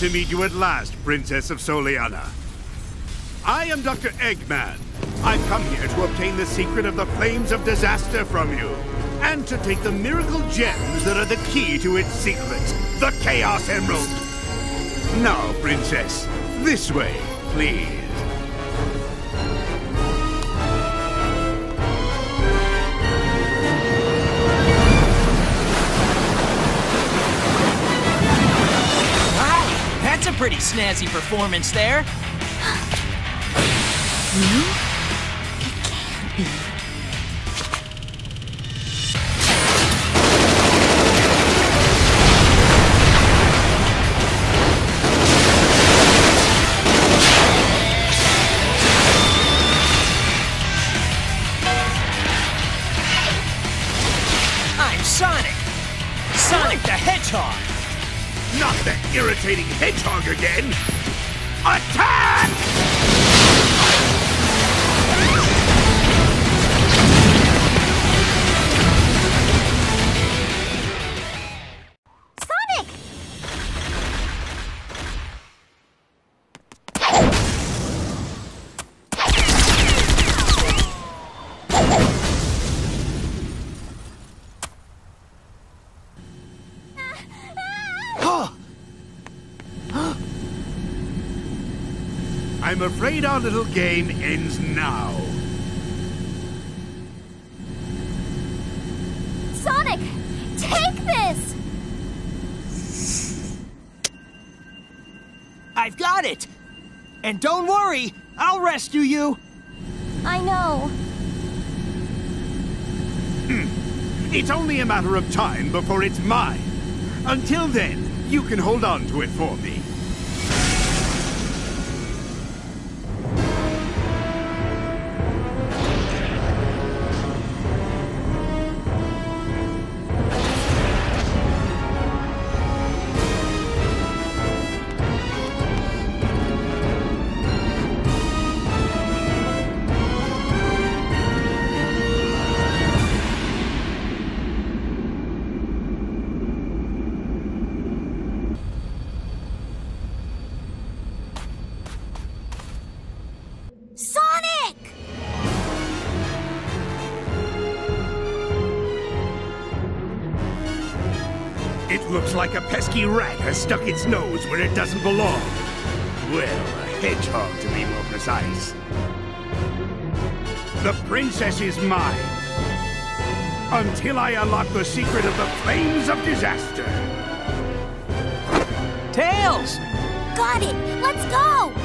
To meet you at last, Princess of Soleanna. I am Dr. Eggman. I've come here to obtain the secret of the Flames of Disaster from you, and to take the miracle gems that are the key to its secret, the Chaos Emerald. Now, Princess, this way, please. Pretty snazzy performance there. I'm afraid our little game ends now. Sonic! Take this! I've got it! And don't worry, I'll rescue you! I know. Hmm. It's only a matter of time before it's mine. Until then, you can hold on to it for me. Like a pesky rat has stuck its nose where it doesn't belong. Well, a hedgehog to be more precise. The princess is mine. Until I unlock the secret of the flames of disaster. Tails! Got it! Let's go!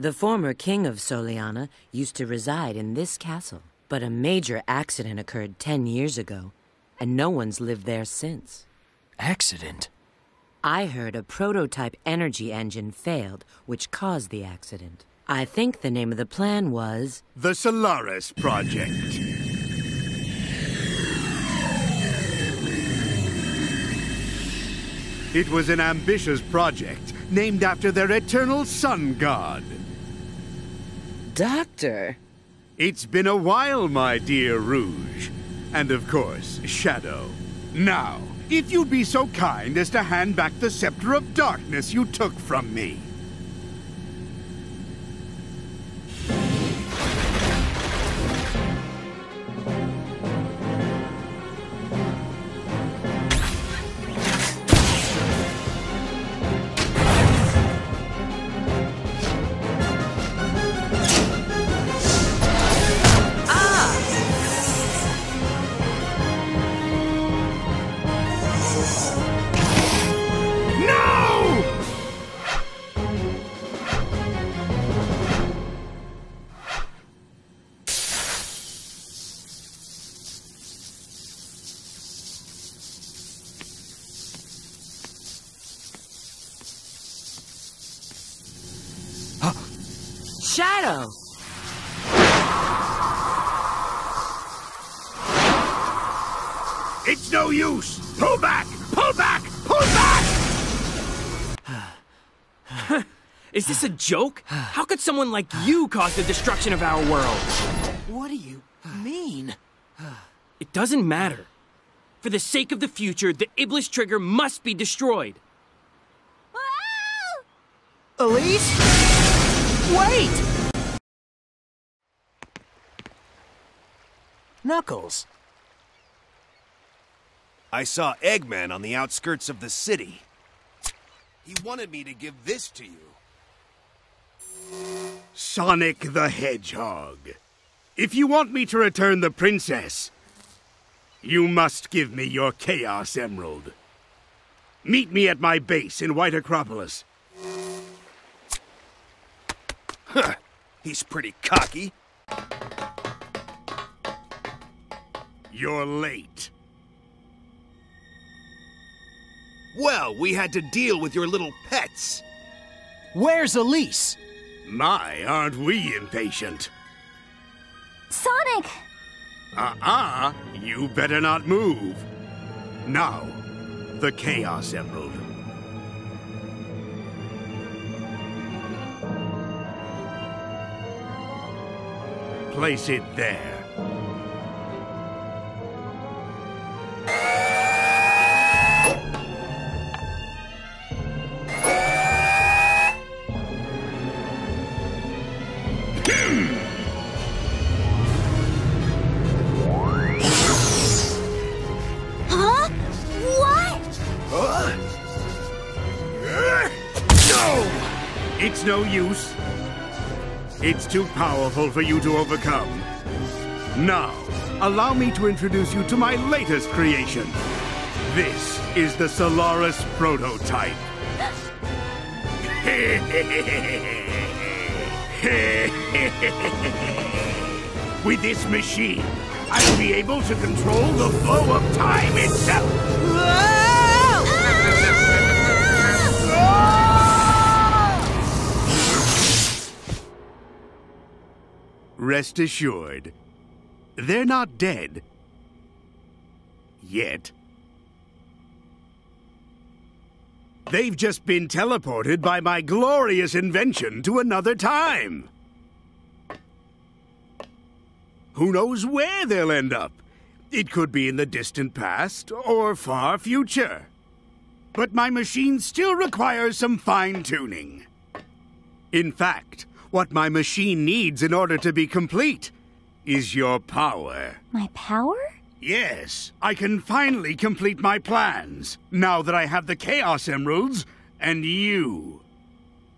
The former king of Soleanna used to reside in this castle, but a major accident occurred ten years ago, and no one's lived there since. Accident? I heard a prototype energy engine failed, which caused the accident. I think the name of the plan was. The Solaris Project. It was an ambitious project named after their eternal sun god. Doctor! It's been a while, my dear Rouge. And of course, Shadow. Now, if you'd be so kind as to hand back the Scepter of Darkness you took from me. It's no use! Pull back! Pull back! Pull back! Is this a joke? How could someone like you cause the destruction of our world? What do you mean? It doesn't matter. For the sake of the future, the Iblis trigger must be destroyed. Elise? Wait! Knuckles. I saw Eggman on the outskirts of the city. He wanted me to give this to you. Sonic the Hedgehog. If you want me to return the princess, you must give me your Chaos Emerald. Meet me at my base in White Acropolis. Huh. He's pretty cocky. You're late. Well, we had to deal with your little pets. Where's Elise? My, aren't we impatient? Sonic! Uh-uh, you better not move. Now, the Chaos Emerald. Place it there. It's no use. It's too powerful for you to overcome. Now, allow me to introduce you to my latest creation. This is the Solaris prototype. With this machine, I'll be able to control the flow of time itself. Rest assured, they're not dead. Yet. They've just been teleported by my glorious invention to another time. Who knows where they'll end up? It could be in the distant past or far future. But my machine still requires some fine tuning. In fact, what my machine needs in order to be complete is your power. My power? Yes, I can finally complete my plans now that I have the Chaos Emeralds and you.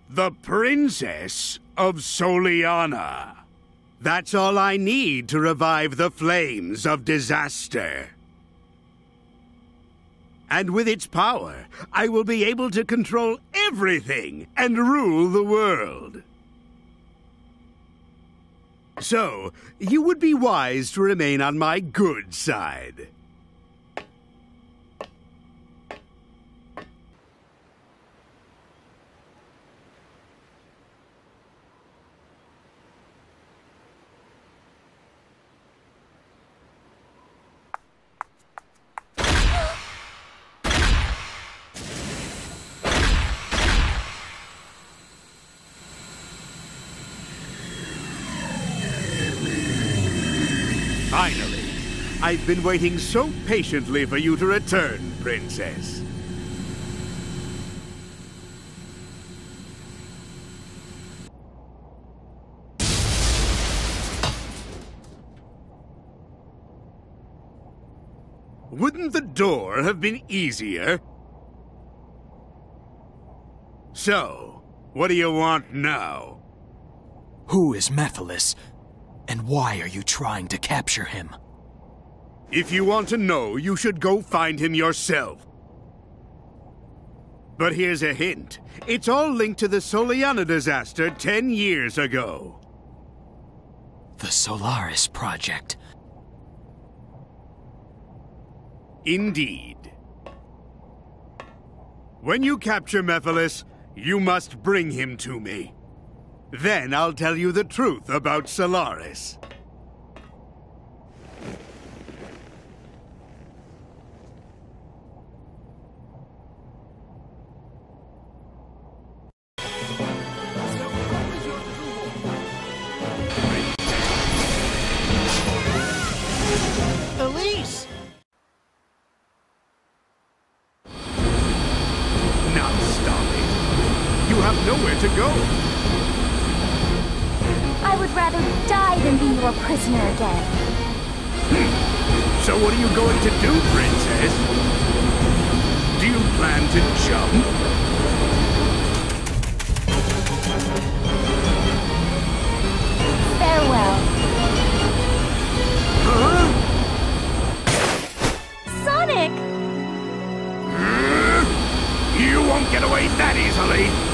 The Princess of Soleanna. That's all I need to revive the flames of disaster. And with its power, I will be able to control everything and rule the world. So, you would be wise to remain on my good side. Finally, I've been waiting so patiently for you to return, Princess. Wouldn't the door have been easier? So, what do you want now? Who is Mephiles? And why are you trying to capture him? If you want to know, you should go find him yourself. But here's a hint. It's all linked to the Soleanna disaster ten years ago. The Solaris Project. Indeed. When you capture Mephiles, you must bring him to me. Then I'll tell you the truth about Solaris. Nowhere to go. I would rather die than be your prisoner again. So what are you going to do, Princess? Do you plan to jump? Farewell. Huh? Sonic! Hmm? You won't get away that easily!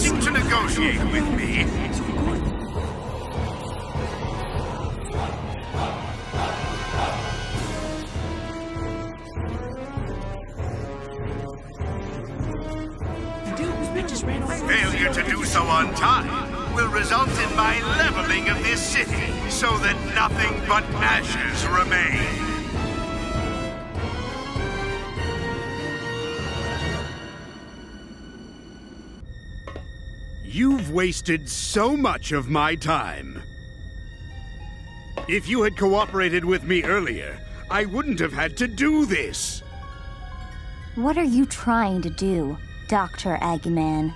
Refusing to negotiate with me, Failure to do so on time will result in my leveling of this city so that nothing but ashes remain. You've wasted so much of my time. If you had cooperated with me earlier, I wouldn't have had to do this. What are you trying to do, Dr. Eggman?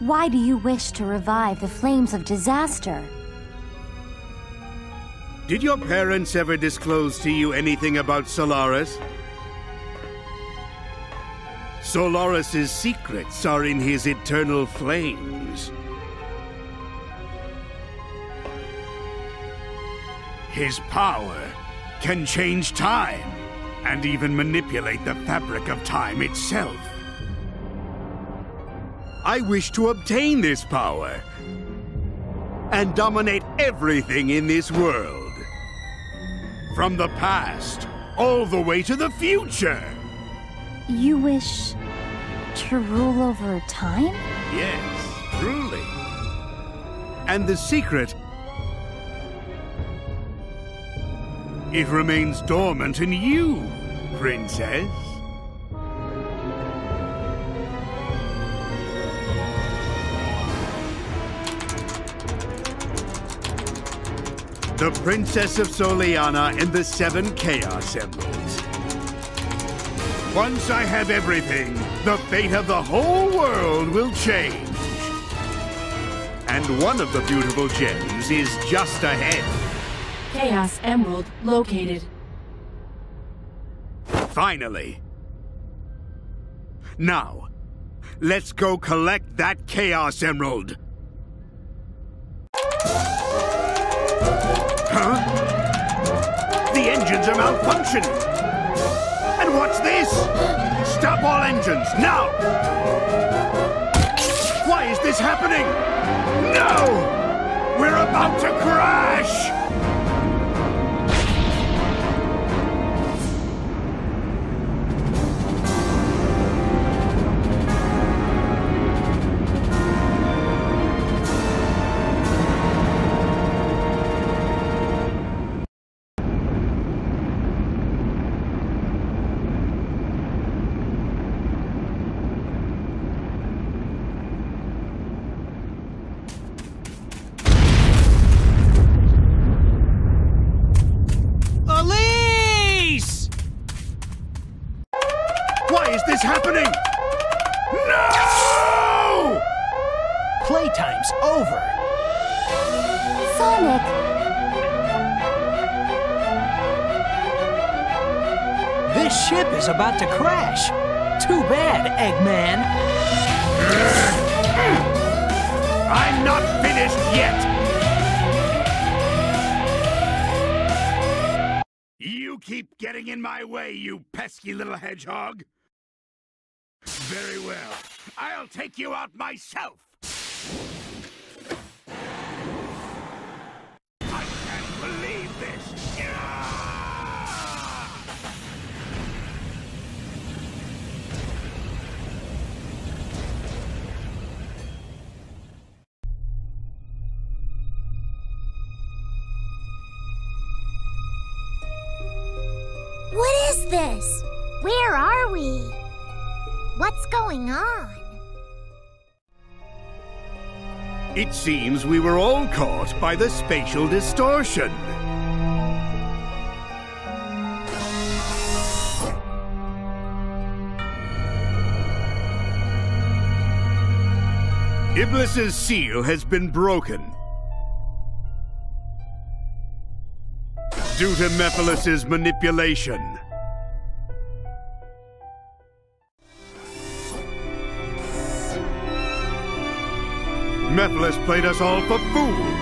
Why do you wish to revive the flames of disaster? Did your parents ever disclose to you anything about Solaris? Solaris's secrets are in his eternal flames. His power can change time and even manipulate the fabric of time itself. I wish to obtain this power and dominate everything in this world. From the past all the way to the future. You wish to rule over time? Yes, truly. And the secret. It remains dormant in you, Princess. The Princess of Soleanna and the Seven Chaos Emeralds. Once I have everything, the fate of the whole world will change. And one of the beautiful gems is just ahead. Chaos Emerald located. Finally. Now, let's go collect that Chaos Emerald. Huh? The engines are malfunctioning. And what's this? Stop all engines, now! Why is this happening? No! We're about to crash! Sonic! This ship is about to crash. Too bad, Eggman. I'm not finished yet! You keep getting in my way, you pesky little hedgehog! Very well. I'll take you out myself! This? Where are we? What's going on? It seems we were all caught by the spatial distortion. Iblis's seal has been broken. Due to Mephiles' manipulation. Mephiles played us all for fools.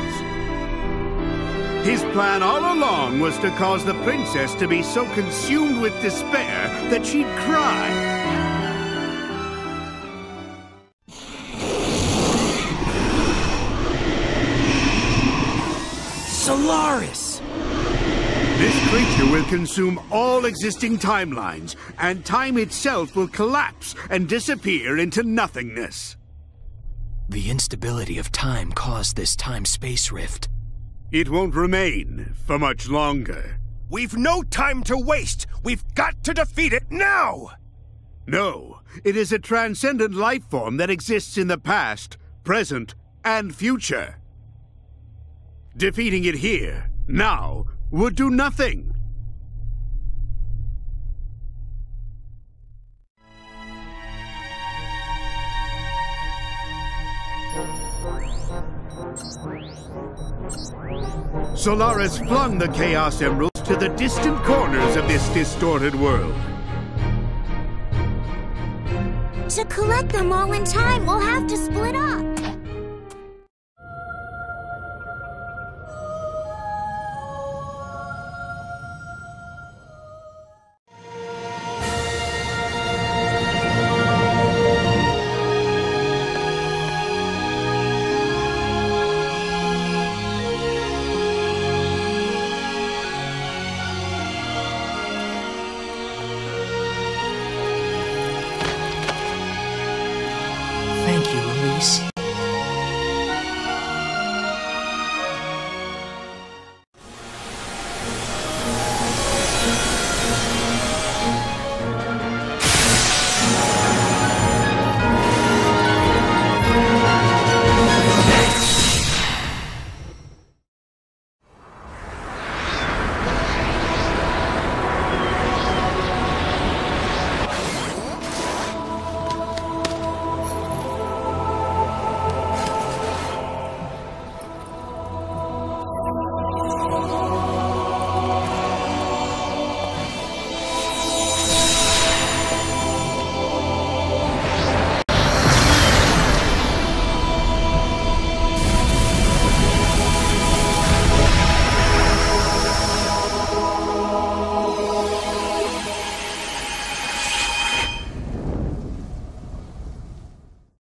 His plan all along was to cause the princess to be so consumed with despair that she'd cry. Solaris! This creature will consume all existing timelines, and time itself will collapse and disappear into nothingness. The instability of time caused this time-space rift. It won't remain for much longer. We've no time to waste! We've got to defeat it now! No, it is a transcendent life form that exists in the past, present, and future. Defeating it here, now, would do nothing. Solaris flung the Chaos Emeralds to the distant corners of this distorted world. To collect them all in time, we'll have to split up.